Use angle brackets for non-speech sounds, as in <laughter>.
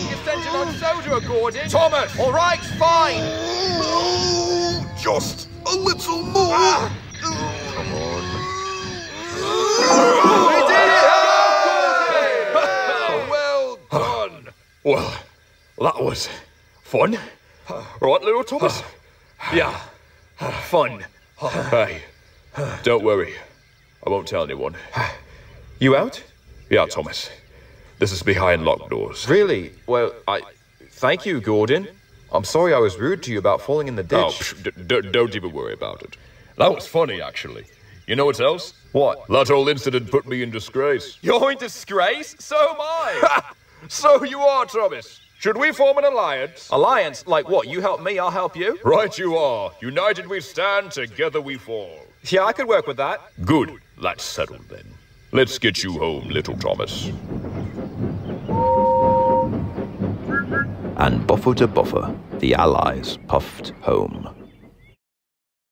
strongest engine on Sodor, Gordon. Thomas! All right, fine. Just a little more. Ah. well done. Well, that was fun. Right, little Thomas? Yeah, fun. Hey, don't worry. I won't tell anyone. You out? Yeah, Thomas. This is behind locked doors. Really? Well, I. Thank you, Gordon. I'm sorry I was rude to you about falling in the Oh, ditch. psh, d- d- don't even worry about it. That was funny, actually. You know what else? What? That whole incident put me in disgrace. You're in disgrace? So am I. <laughs> So you are, Thomas. Should we form an alliance? Alliance? Like what? You help me, I'll help you? Right, you are. United we stand, together we fall. Yeah, I could work with that. Good. That's settled then. Let's get you home, little Thomas. And buffer to buffer, the Allies puffed home.